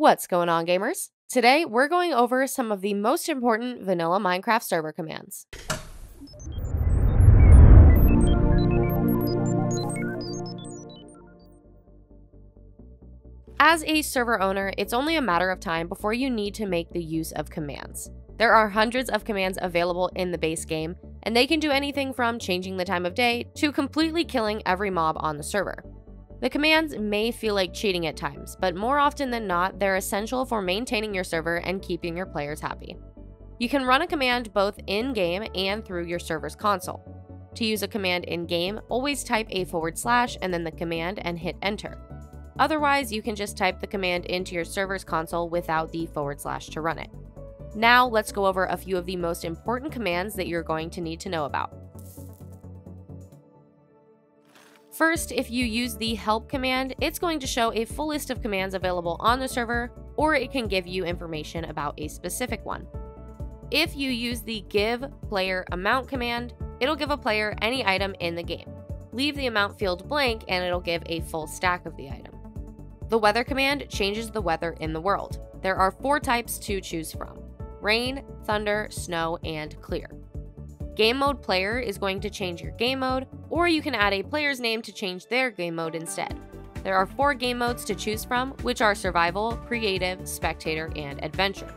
What's going on, gamers? Today, we're going over some of the most important vanilla Minecraft server commands. As a server owner, it's only a matter of time before you need to make the use of commands. There are hundreds of commands available in the base game, and they can do anything from changing the time of day to completely killing every mob on the server. The commands may feel like cheating at times, but more often than not, they're essential for maintaining your server and keeping your players happy. You can run a command both in-game and through your server's console. To use a command in-game, always type a forward slash and then the command and hit enter. Otherwise, you can just type the command into your server's console without the forward slash to run it. Now, let's go over a few of the most important commands that you're going to need to know about. First, if you use the help command, it's going to show a full list of commands available on the server, or it can give you information about a specific one. If you use the give player amount command, it'll give a player any item in the game. Leave the amount field blank and it'll give a full stack of the item. The weather command changes the weather in the world. There are four types to choose from rain, thunder, snow, and clear. Game mode player is going to change your game mode, or you can add a player's name to change their game mode instead. There are four game modes to choose from, which are Survival, Creative, Spectator, and Adventure.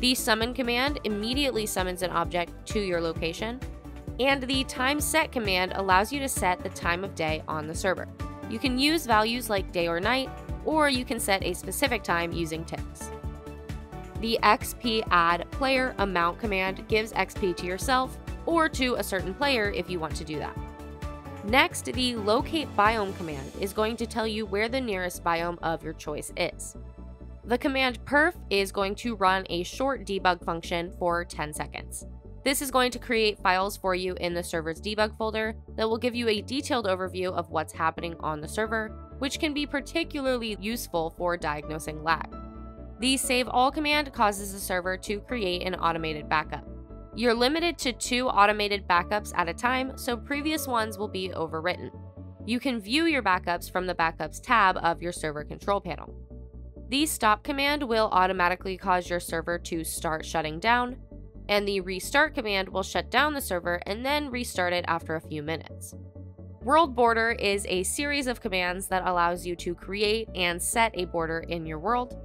The Summon command immediately summons an object to your location, and the Time Set command allows you to set the time of day on the server. You can use values like day or night, or you can set a specific time using ticks. The XP add player amount command gives XP to yourself or to a certain player if you want to do that. Next, the locate biome command is going to tell you where the nearest biome of your choice is. The command perf is going to run a short debug function for 10 seconds. This is going to create files for you in the server's debug folder that will give you a detailed overview of what's happening on the server, which can be particularly useful for diagnosing lag. The save all command causes the server to create an automated backup. You're limited to two automated backups at a time, so previous ones will be overwritten. You can view your backups from the Backups tab of your server control panel. The stop command will automatically cause your server to start shutting down, and the restart command will shut down the server and then restart it after a few minutes. World border is a series of commands that allows you to create and set a border in your world.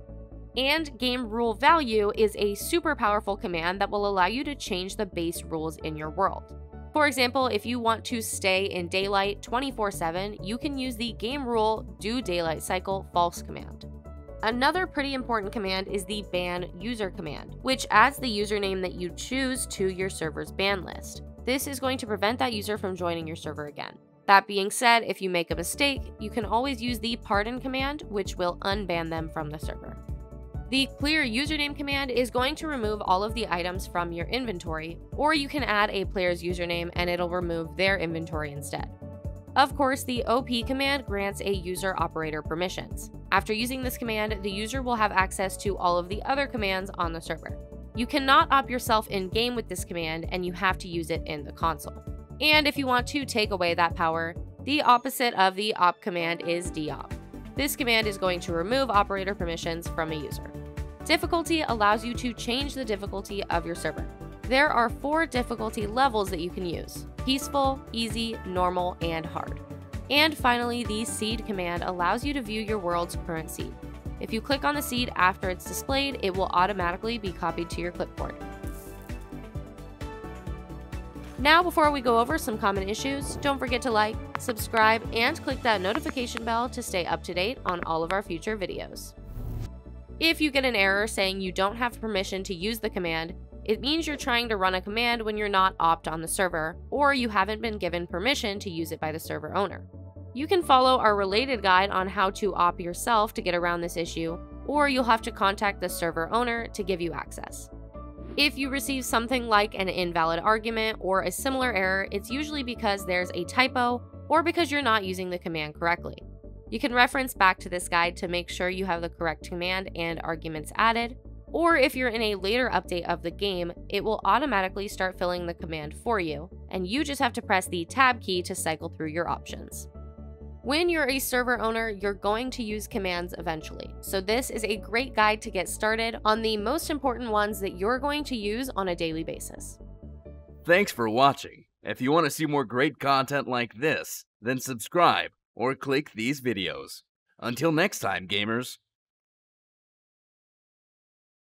And game rule value is a super powerful command that will allow you to change the base rules in your world. For example, if you want to stay in daylight 24 7, you can use the game rule do daylight cycle false command. Another pretty important command is the ban user command, which adds the username that you choose to your server's ban list. This is going to prevent that user from joining your server again. That being said, if you make a mistake, you can always use the pardon command, which will unban them from the server. The clear username command is going to remove all of the items from your inventory, or you can add a player's username and it'll remove their inventory instead. Of course, the OP command grants a user operator permissions. After using this command, the user will have access to all of the other commands on the server. You cannot op yourself in game with this command, and you have to use it in the console. And if you want to take away that power, the opposite of the op command is deop. This command is going to remove operator permissions from a user. Difficulty allows you to change the difficulty of your server. There are four difficulty levels that you can use peaceful, easy, normal, and hard. And finally, the seed command allows you to view your world's current seed. If you click on the seed after it's displayed, it will automatically be copied to your clipboard. Now, before we go over some common issues, don't forget to like, subscribe, and click that notification bell to stay up to date on all of our future videos. If you get an error saying you don't have permission to use the command, it means you're trying to run a command when you're not opped on the server, or you haven't been given permission to use it by the server owner. You can follow our related guide on how to opt yourself to get around this issue, or you'll have to contact the server owner to give you access. If you receive something like an invalid argument or a similar error, it's usually because there's a typo or because you're not using the command correctly. You can reference back to this guide to make sure you have the correct command and arguments added, or if you're in a later update of the game, it will automatically start filling the command for you, and you just have to press the tab key to cycle through your options. When you're a server owner, you're going to use commands eventually. So this is a great guide to get started on the most important ones that you're going to use on a daily basis. Thanks for watching. If you want to see more great content like this, then subscribe or click these videos. Until next time, gamers.